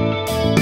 Música